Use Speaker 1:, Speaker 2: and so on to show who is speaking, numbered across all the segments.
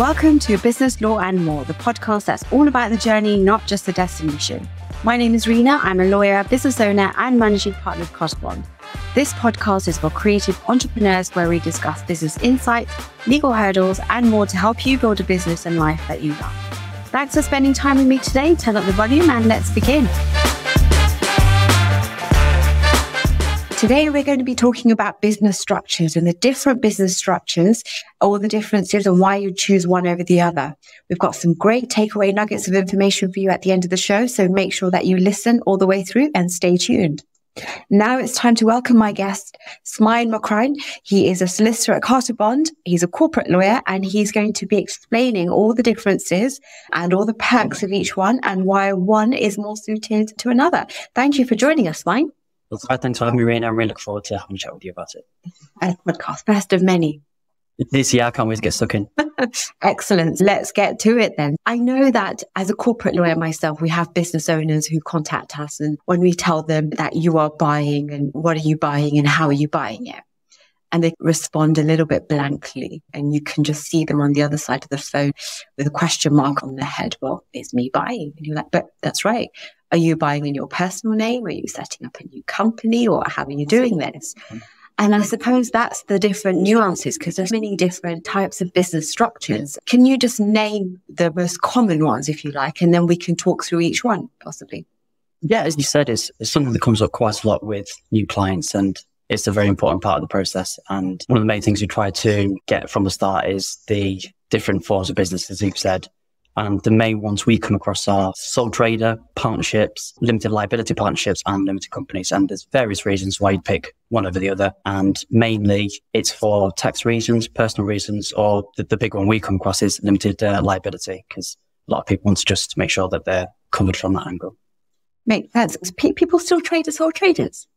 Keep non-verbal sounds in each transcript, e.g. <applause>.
Speaker 1: Welcome to Business Law and More, the podcast that's all about the journey, not just the destination. My name is Reena. I'm a lawyer, business owner, and managing partner of Carter Bond. This podcast is for creative entrepreneurs where we discuss business insights, legal hurdles, and more to help you build a business and life that you love. Thanks for spending time with me today. Turn up the volume and let's begin. Today, we're going to be talking about business structures and the different business structures, all the differences and why you choose one over the other. We've got some great takeaway nuggets of information for you at the end of the show. So make sure that you listen all the way through and stay tuned. Now it's time to welcome my guest, Smain Mokrane. He is a solicitor at Carter Bond. He's a corporate lawyer and he's going to be explaining all the differences and all the perks of each one and why one is more suited to another. Thank you for joining us, Smain.
Speaker 2: Well, thanks for having me, Rain. I'm really look forward to having a chat with you about it.
Speaker 1: Podcast, first of many.
Speaker 2: This year, I can't wait to get stuck in. <laughs>
Speaker 1: Excellent. Let's get to it then. I know that as a corporate lawyer myself, we have business owners who contact us. And when we tell them that you are buying and what are you buying and how are you buying it? And they respond a little bit blankly. And you can just see them on the other side of the phone with a question mark on their head. Well, it's me buying. And you're like, but that's right. Are you buying in your personal name? Are you setting up a new company or how are you doing this? Mm-hmm. And I suppose that's the different nuances because there's many different types of business structures. Can you just name the most common ones, if you like, and then we can talk through each one possibly?
Speaker 2: Yeah, as you said, it's, it's something that comes up quite a lot with new clients and it's a very important part of the process. And one of the main things we try to get from the start is the different forms of business, as you've said. And the main ones we come across are sole trader, partnerships, limited liability partnerships, and limited companies. And there's various reasons why you'd pick one over the other. And mainly it's for tax reasons, personal reasons, or the, the big one we come across is limited uh, liability, because a lot of people want to just make sure that they're covered from that angle.
Speaker 1: Make sense. People still trade as sole traders.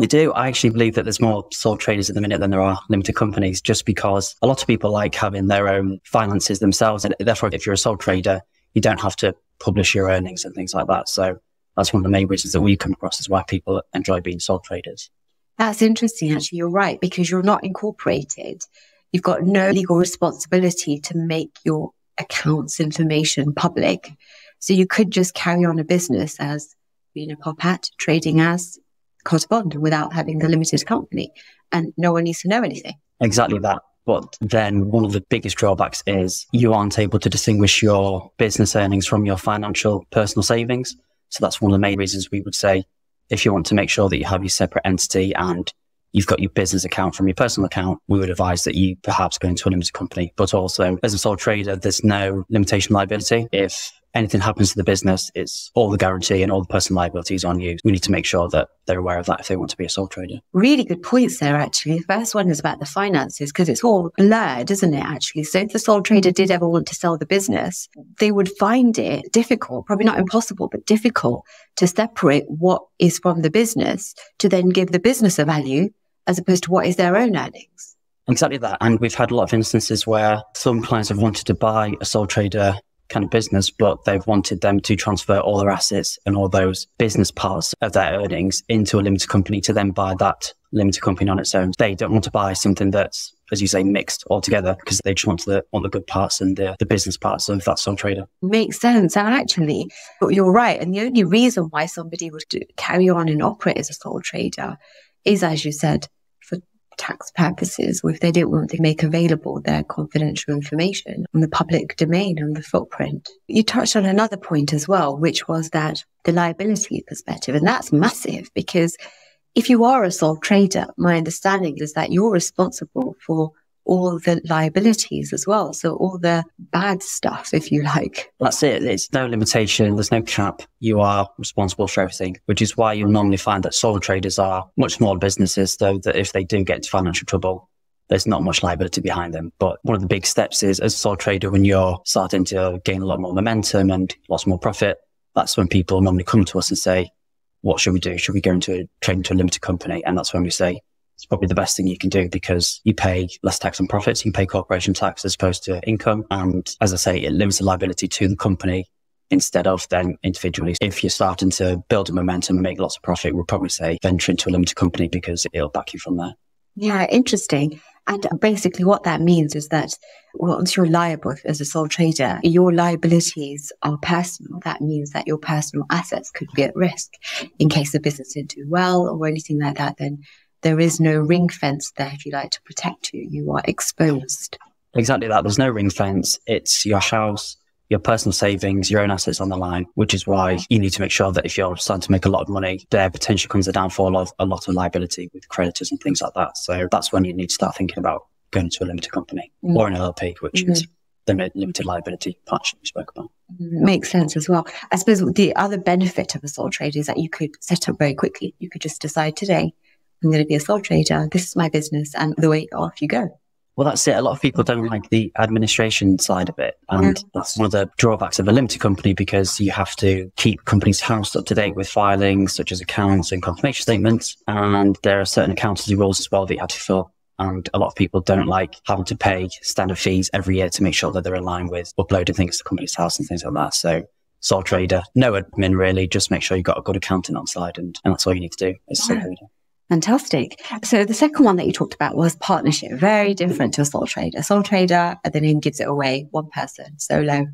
Speaker 2: We do. I actually believe that there's more sole traders at the minute than there are limited companies, just because a lot of people like having their own finances themselves. And therefore, if you're a sole trader, you don't have to publish your earnings and things like that. So that's one of the main reasons that we come across is why people enjoy being sole traders.
Speaker 1: That's interesting. Actually, you're right, because you're not incorporated. You've got no legal responsibility to make your accounts information public. So you could just carry on a business as being a pop trading as correspond without having the limited company and no one needs to know anything.
Speaker 2: Exactly that. But then one of the biggest drawbacks is you aren't able to distinguish your business earnings from your financial personal savings. So that's one of the main reasons we would say if you want to make sure that you have your separate entity and you've got your business account from your personal account, we would advise that you perhaps go into a limited company. But also as a sole trader, there's no limitation liability. If anything happens to the business, it's all the guarantee and all the personal liabilities on you. We need to make sure that they're aware of that if they want to be a sole trader.
Speaker 1: Really good points there, actually. The first one is about the finances because it's all blurred, isn't it, actually? So if the sole trader did ever want to sell the business, they would find it difficult, probably not impossible, but difficult to separate what is from the business to then give the business a value as opposed to what is their own earnings.
Speaker 2: Exactly that. And we've had a lot of instances where some clients have wanted to buy a sole trader kind of business, but they've wanted them to transfer all their assets and all those business parts of their earnings into a limited company to then buy that limited company on its own. They don't want to buy something that's, as you say, mixed altogether because they just want the, want the good parts and the, the business parts of that sole trader.
Speaker 1: Makes sense. And actually, you're right. And the only reason why somebody would carry on and operate as a sole trader is, as you said, tax purposes, or if they don't want to make available their confidential information on the public domain and the footprint. You touched on another point as well, which was that the liability perspective, and that's massive because if you are a sole trader, my understanding is that you're responsible for all the liabilities as well. So all the bad stuff, if you like.
Speaker 2: That's it. There's no limitation. There's no cap. You are responsible for everything, which is why you'll normally find that sole traders are much smaller businesses, though, that if they do get into financial trouble, there's not much liability behind them. But one of the big steps is as a sole trader, when you're starting to gain a lot more momentum and lots more profit, that's when people normally come to us and say, what should we do? Should we go into a trade into a limited company? And that's when we say, it's probably the best thing you can do because you pay less tax on profits. You pay corporation tax as opposed to income. And as I say, it limits the liability to the company instead of then individually. If you're starting to build a momentum and make lots of profit, we'll probably say venture into a limited company because it'll back you from there.
Speaker 1: Yeah, interesting. And basically, what that means is that once you're liable as a sole trader, your liabilities are personal. That means that your personal assets could be at risk in case the business didn't do well or anything like that. Then there is no ring fence there, if you like, to protect you. You are exposed.
Speaker 2: Exactly that. There's no ring fence. It's your house, your personal savings, your own assets on the line, which is why you need to make sure that if you're starting to make a lot of money, there potentially comes a downfall of a lot of liability with creditors and things like that. So that's when you need to start thinking about going into a limited company mm-hmm. or an LLP, which mm-hmm. is the limited liability partnership we spoke about.
Speaker 1: Mm-hmm. Makes sense as well. I suppose the other benefit of a sole trader is that you could set up very quickly. You could just decide today, I'm going to be a sole trader. This is my business. And the way off you go.
Speaker 2: Well, that's it. A lot of people don't like the administration side of it. And yeah. that's one of the drawbacks of a limited company because you have to keep companies' house up to date with filings such as accounts and confirmation statements. And there are certain accountancy rules as well that you have to fill. And a lot of people don't like having to pay standard fees every year to make sure that they're in line with uploading things to the Companies House and things like that. So sole trader, no admin really, just make sure you've got a good accountant on side and, and that's all you need to do as a sole trader.
Speaker 1: Fantastic. So the second one that you talked about was partnership, very different to a sole trader. A sole trader, the name gives it away, one person, solo,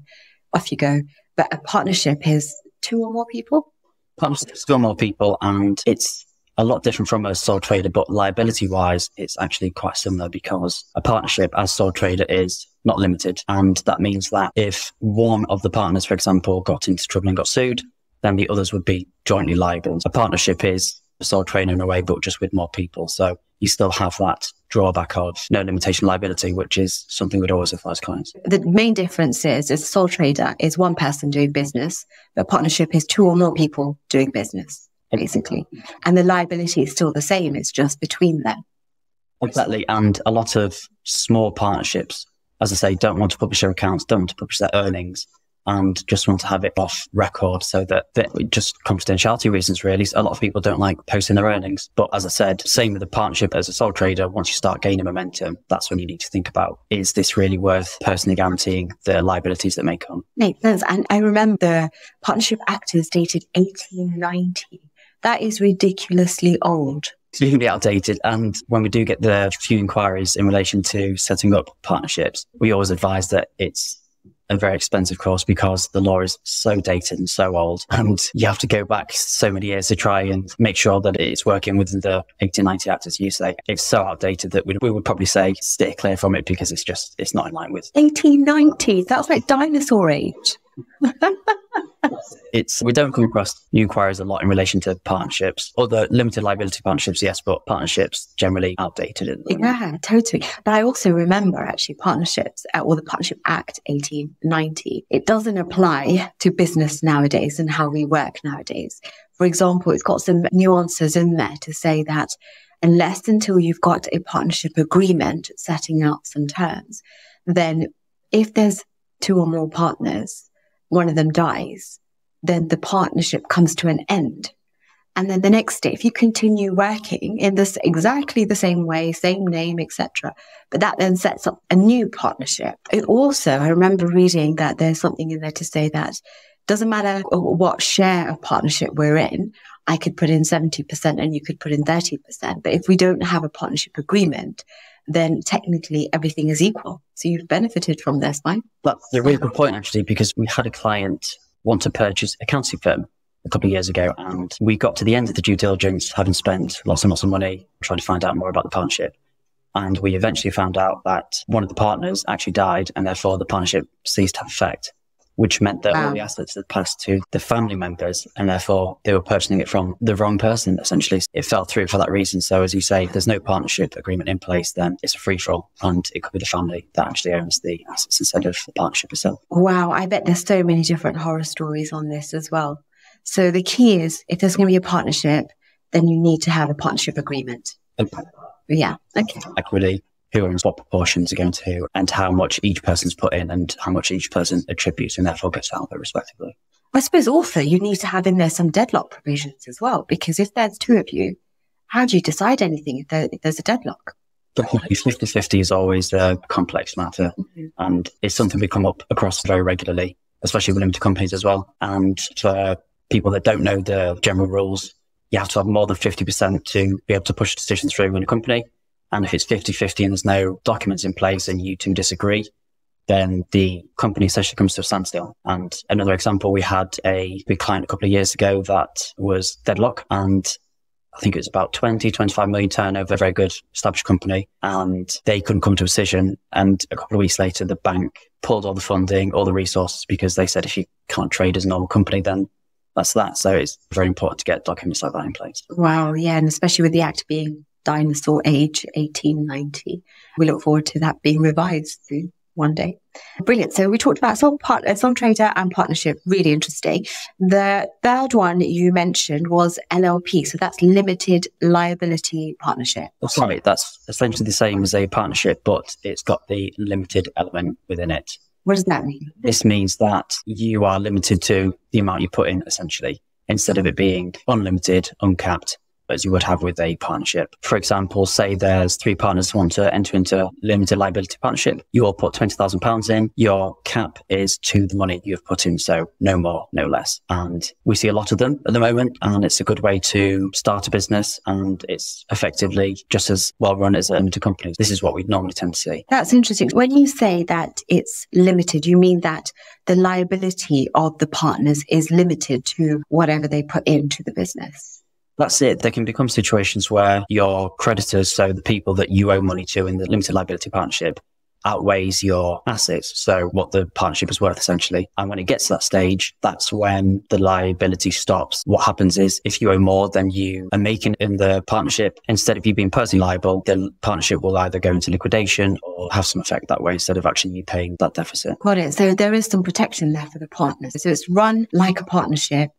Speaker 1: off you go. But a partnership is two or more people.
Speaker 2: Partnership is two or more people, and it's a lot different from a sole trader, but liability wise, it's actually quite similar because a partnership as sole trader is not limited. And that means that if one of the partners, for example, got into trouble and got sued, then the others would be jointly liable. A partnership is sole trader in a way, but just with more people. So you still have that drawback of no limitation liability, which is something we'd always advise clients.
Speaker 1: The main difference is, is a sole trader is one person doing business, but partnership is two or more people doing business, basically. And the liability is still the same. It's just between them.
Speaker 2: Exactly. And a lot of small partnerships, as I say, don't want to publish their accounts, don't want to publish their earnings and just want to have it off record so that, that just confidentiality reasons really. A lot of people don't like posting their earnings. But as I said, same with the partnership as a sole trader, once you start gaining momentum, that's when you need to think about is this really worth personally guaranteeing the liabilities that may come?
Speaker 1: Makes sense. And I remember the Partnership Act is dated 1890. That is ridiculously old
Speaker 2: extremely outdated. And when we do get the few inquiries in relation to setting up partnerships, we always advise that it's a very expensive course because the law is so dated and so old. <laughs> And you have to go back so many years to try and make sure that it's working within the 1890 Act, as you say. It's so outdated that we, we would probably say stay clear from it because it's just, it's not in line with
Speaker 1: 1890. That's like dinosaur age.
Speaker 2: It's we don't come across new inquiries a lot in relation to partnerships, other limited liability partnerships, yes, but partnerships generally outdated.
Speaker 1: Yeah, totally. But I also remember actually partnerships, uh, or the Partnership Act 1890. It doesn't apply to business nowadays and how we work nowadays. For example, it's got some nuances in there to say that unless until you've got a partnership agreement setting out some terms, then if there's two or more partners, one of them dies, then the partnership comes to an end. And then the next day, if you continue working in this exactly the same way, same name, etc., but that then sets up a new partnership. It also, I remember reading that there's something in there to say that doesn't matter what share of partnership we're in. I could put in 70% and you could put in 30%. But if we don't have a partnership agreement, then technically everything is equal. So you've benefited from this, right?
Speaker 2: That's a really good point, actually, because we had a client want to purchase a accounting firm a couple of years ago, and we got to the end of the due diligence, having spent lots and lots of money trying to find out more about the partnership. And we eventually found out that one of the partners actually died, and therefore the partnership ceased to have effect which meant that wow. all the assets had passed to the family members and therefore they were purchasing it from the wrong person. Essentially, it fell through for that reason. So as you say, if there's no partnership agreement in place, then it's a free for all and it could be the family that actually owns the assets instead of the partnership itself.
Speaker 1: Wow. I bet there's so many different horror stories on this as well. So the key is if there's going to be a partnership, then you need to have a partnership agreement. Okay. Yeah. Okay.
Speaker 2: Equity who owns what proportions are going to who and how much each person's put in and how much each person attributes and therefore gets out of it respectively.
Speaker 1: I suppose also you need to have in there some deadlock provisions as well, because if there's two of you, how do you decide anything if, there, if there's a deadlock?
Speaker 2: 50 50 is always a complex matter mm-hmm. and it's something we come up across very regularly, especially with limited companies as well. And for people that don't know the general rules, you have to have more than 50% to be able to push decisions through in a company And if it's 50 50 and there's no documents in place and you two disagree, then the company essentially comes to a standstill. And another example, we had a big client a couple of years ago that was deadlock and I think it was about 20, 25 million turnover, a very good established company. And they couldn't come to a decision. And a couple of weeks later, the bank pulled all the funding, all the resources, because they said if you can't trade as a normal company, then that's that. So it's very important to get documents like that in place.
Speaker 1: Wow. Yeah. And especially with the act being dinosaur age, 1890, we look forward to that being revised soon one day. Brilliant. So we talked about sole partner, uh, sole trader and partnership. Really interesting. The third one you mentioned was LLP. So that's limited liability partnership.
Speaker 2: Oh, sorry. That's essentially the same as a partnership, but it's got the limited element within it.
Speaker 1: What does that mean?
Speaker 2: This means that you are limited to the amount you put in essentially instead of it being unlimited, uncapped as you would have with a partnership. For example, say there's three partners want to enter into a limited liability partnership. You all put £20,000 in. Your cap is to the money you've put in. So no more, no less. And we see a lot of them at the moment. And it's a good way to start a business. And it's effectively just as well run as a limited company. This is what we normally tend to see.
Speaker 1: That's interesting. When you say that it's limited, you mean that the liability of the partners is limited to whatever they put into the business?
Speaker 2: That's it. There can become situations where your creditors, so the people that you owe money to in the limited liability partnership, outweighs your assets. So what the partnership is worth essentially. And when it gets to that stage, that's when the liability stops. What happens is if you owe more than you are making in the partnership, instead of you being personally liable, the partnership will either go into liquidation or have some effect that way instead of actually you paying that deficit.
Speaker 1: Got it. So there is some protection there for the partners. So it's run like a partnership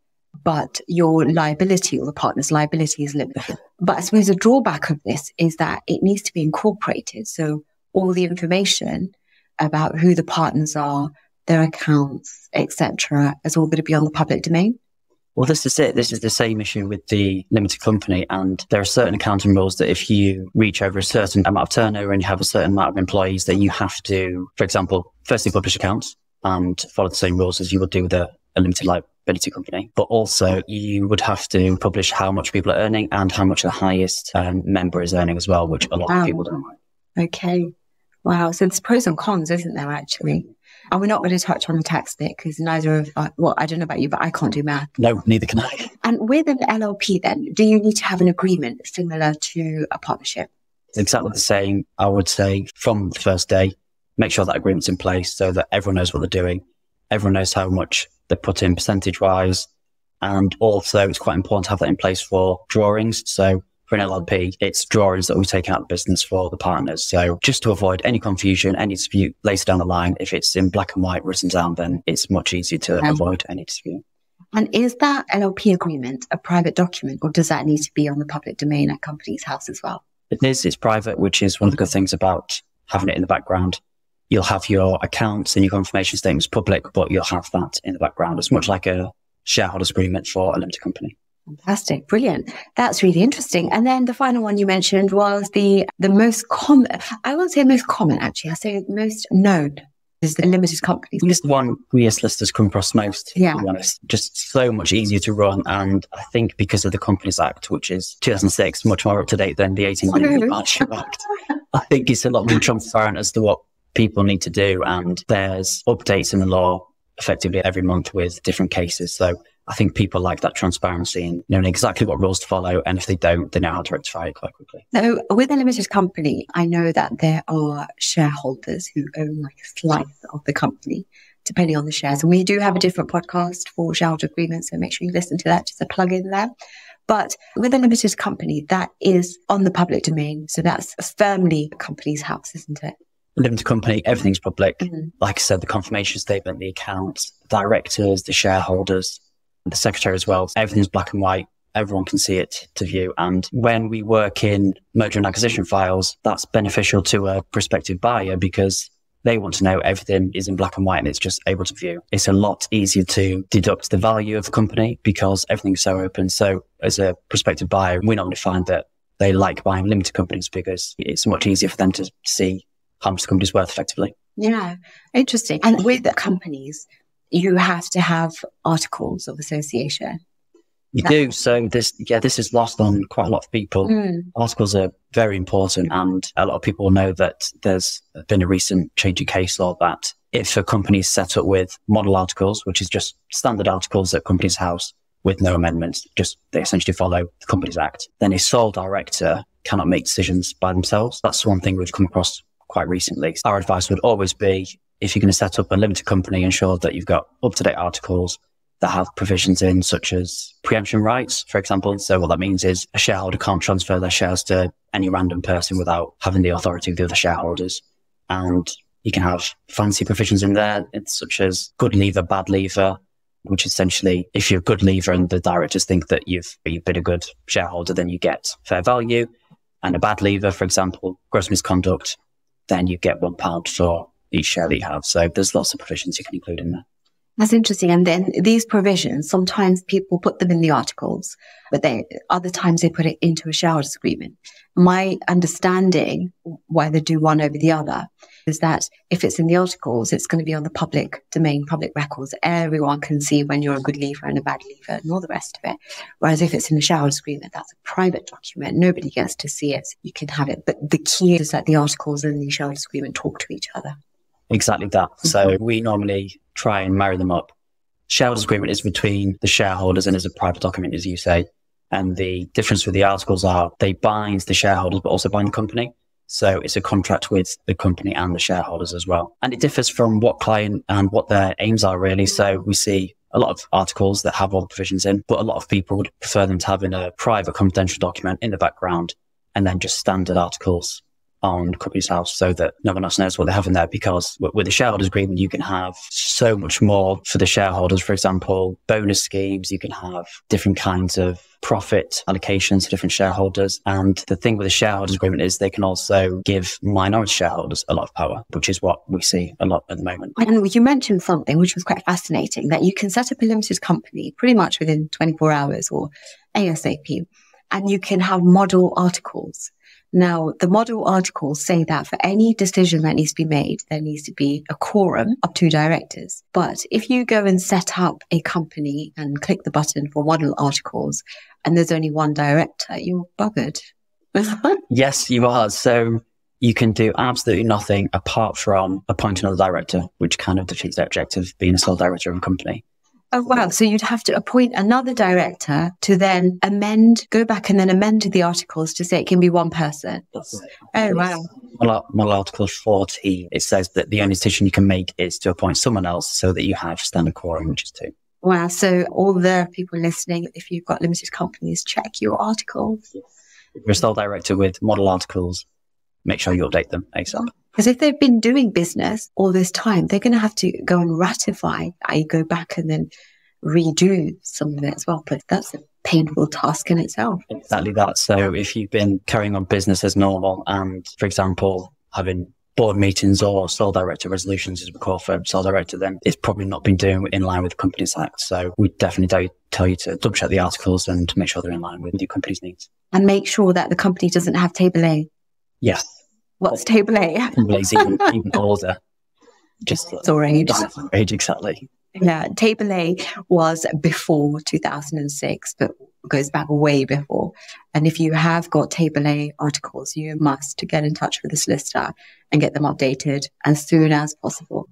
Speaker 1: but your liability or the partner's liability is limited. But I suppose the drawback of this is that it needs to be incorporated. So all the information about who the partners are, their accounts, etc., is all going to be on the public domain.
Speaker 2: Well, this is it. This is the same issue with the limited company. And there are certain accounting rules that if you reach over a certain amount of turnover and you have a certain amount of employees, then you have to, for example, firstly publish accounts and follow the same rules as you would do with a, a limited liability company, but also you would have to publish how much people are earning and how much the highest um, member is earning as well, which a lot wow. of people don't like.
Speaker 1: Okay. Wow. So there's pros and cons, isn't there, actually? And we're not going to touch on the tax bit because neither of, uh, well, I don't know about you, but I can't do math.
Speaker 2: No, neither can I.
Speaker 1: And with an LLP, then, do you need to have an agreement similar to a partnership?
Speaker 2: exactly the same. I would say from the first day, make sure that agreement's in place so that everyone knows what they're doing. Everyone knows how much they put in percentage wise. And also it's quite important to have that in place for drawings. So for an LLP, it's drawings that we take out of the business for the partners. So just to avoid any confusion, any dispute later down the line, if it's in black and white written down, then it's much easier to um, avoid any dispute.
Speaker 1: And is that LLP agreement a private document or does that need to be on the public domain at Companies House as well?
Speaker 2: It is. It's private, which is one of the good things about having it in the background you'll have your accounts and your confirmation statements public, but you'll have that in the background. It's much like a shareholders agreement for a limited company.
Speaker 1: Fantastic. Brilliant. That's really interesting. And then the final one you mentioned was the, the most common, I won't say most common actually, I say most known is the limited company.
Speaker 2: It's the one we as listers come across most, yeah. to be honest. Just so much easier to run. And I think because of the Companies Act, which is 2006, much more up to date than the 18 Partnership Act, I think it's a lot more transparent as to what people need to do. And there's updates in the law effectively every month with different cases. So I think people like that transparency and knowing exactly what rules to follow. And if they don't, they know how to rectify it quite quickly.
Speaker 1: So with a limited company, I know that there are shareholders who own like a slice of the company, depending on the shares. And we do have a different podcast for shareholder agreements. So make sure you listen to that. Just a plug in there. But with a limited company, that is on the public domain. So that's firmly a Companies House, isn't it?
Speaker 2: Limited company, everything's public. Mm-hmm. Like I said, the confirmation statement, the accounts, the directors, the shareholders, the secretary as well. Everything's black and white. Everyone can see it to view. And when we work in merger and acquisition files, that's beneficial to a prospective buyer because they want to know everything is in black and white and it's just able to view. It's a lot easier to deduct the value of the company because everything's so open. So as a prospective buyer, we normally find that they like buying limited companies because it's much easier for them to see how much the company's worth effectively.
Speaker 1: Yeah, interesting. And with companies, you have to have articles of association.
Speaker 2: You do. So this, yeah, this is lost on quite a lot of people.
Speaker 1: Mm.
Speaker 2: Articles are very important. And a lot of people know that there's been a recent change in case law that if a company is set up with model articles, which is just standard articles that companies house with no amendments, just they essentially follow the Companies Act, then a sole director cannot make decisions by themselves. That's one thing we've come across quite recently. Our advice would always be if you're going to set up a limited company, ensure that you've got up to date articles that have provisions in such as preemption rights, for example. So what that means is a shareholder can't transfer their shares to any random person without having the authority of the other shareholders. And you can have fancy provisions in there, such as good leaver, bad leaver, which essentially, if you're a good leaver and the directors think that you've, you've been a good shareholder, then you get fair value. And a bad leaver, for example, gross misconduct, then you get one pound for each share that you have. So there's lots of provisions you can include in there.
Speaker 1: That's interesting. And then these provisions, sometimes people put them in the articles, but they, other times they put it into a shareholders agreement. My understanding why they do one over the other is that if it's in the articles, it's going to be on the public domain, public records. Everyone can see when you're a good leaver and a bad leaver and all the rest of it. Whereas if it's in the shareholders agreement, that's a private document. Nobody gets to see it. You can have it. But the key is that the articles and the shareholders agreement talk to each other.
Speaker 2: Exactly that. <laughs> So we normally try and marry them up. Shareholders agreement is between the shareholders and is a private document, as you say. And the difference with the articles are they bind the shareholders, but also bind the company. So it's a contract with the company and the shareholders as well. And it differs from what client and what their aims are really. So we see a lot of articles that have all the provisions in, but a lot of people would prefer them to have in a private confidential document in the background and then just standard articles on Companies House so that no one else knows what they have in there because with a shareholders agreement, you can have so much more for the shareholders. For example, bonus schemes, you can have different kinds of profit allocations to different shareholders. And the thing with the shareholders agreement is they can also give minority shareholders a lot of power, which is what we see a lot at the moment.
Speaker 1: And you mentioned something which was quite fascinating that you can set up a limited company pretty much within 24 hours or ASAP and you can have model articles now, the model articles say that for any decision that needs to be made, there needs to be a quorum of two directors. But if you go and set up a company and click the button for model articles and there's only one director, you're buggered. <laughs>
Speaker 2: yes, you are. So you can do absolutely nothing apart from appoint another director, which kind of defeats the objective of being a sole director of a company.
Speaker 1: Oh, wow. So you'd have to appoint another director to then amend, go back and then amend the articles to say it can be one person. Oh, wow.
Speaker 2: Model uh, Article 14, it says that the only decision you can make is to appoint someone else so that you have standard quorum, which is two.
Speaker 1: Wow. So all the people listening, if you've got limited companies, check your articles.
Speaker 2: If you're a sole director with model articles, make sure you update them ASAP.
Speaker 1: Because if they've been doing business all this time, they're going to have to go and ratify. I go back and then redo some of it as well. But that's a painful task in itself.
Speaker 2: Exactly that. So if you've been carrying on business as normal and, for example, having board meetings or sole director resolutions, as we call for sole director, then it's probably not been doing in line with the Companies Act. So we definitely tell you to double check the articles and make sure they're in line with your company's needs.
Speaker 1: And make sure that the company doesn't have table A.
Speaker 2: Yes.
Speaker 1: What's table A?
Speaker 2: Table A is even, even <laughs> older. Just
Speaker 1: storage.
Speaker 2: Age, age exactly.
Speaker 1: Yeah, table A was before 2006, but goes back way before. And if you have got table A articles, you must get in touch with the solicitor and get them updated as soon as possible.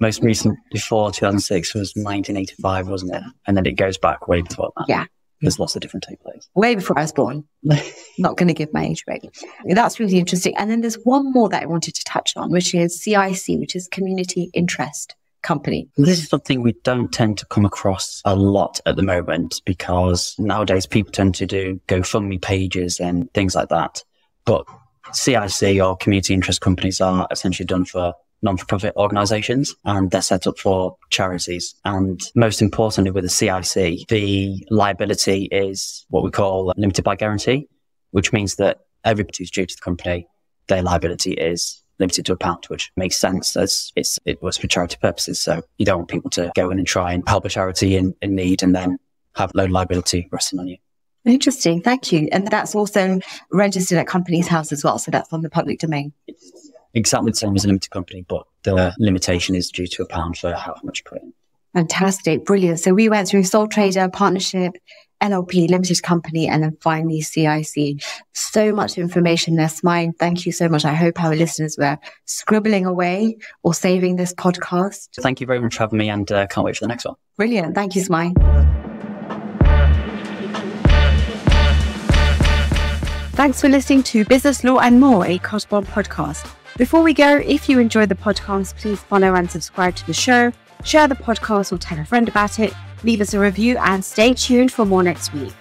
Speaker 2: Most recent before 2006 was 1985, wasn't it? And then it goes back way before that.
Speaker 1: Yeah.
Speaker 2: There's lots of different A's.
Speaker 1: Way before I was born. <laughs> Not going to give my age away. That's really interesting. And then there's one more that I wanted to touch on, which is CIC, which is Community Interest Company.
Speaker 2: This is something we don't tend to come across a lot at the moment because nowadays people tend to do GoFundMe pages and things like that. But CIC or community interest companies are essentially done for non-for-profit organizations and they're set up for charities. And most importantly with the CIC, the liability is what we call limited by guarantee, which means that everybody who's due to the company, their liability is limited to a pound, which makes sense as it's, it was for charity purposes. So you don't want people to go in and try and help a charity in, in need and then have low liability resting on you.
Speaker 1: Interesting. Thank you. And that's also registered at Companies House as well. So that's on the public domain
Speaker 2: exactly the same as a limited company, but the limitation is due to a pound for how much you put in.
Speaker 1: Fantastic. Brilliant. So we went through sole trader, partnership, LLP limited company and then finally CIC. So much information there, Smain. Thank you so much. I hope our listeners were scribbling away or saving this podcast.
Speaker 2: Thank you very much for having me and uh, can't wait for the next one.
Speaker 1: Brilliant. Thank you, Smain. Thanks for listening to Business Law and More, a Carter Bond podcast. Before we go, if you enjoyed the podcast, please follow and subscribe to the show, share the podcast or tell a friend about it, leave us a review, and stay tuned for more next week.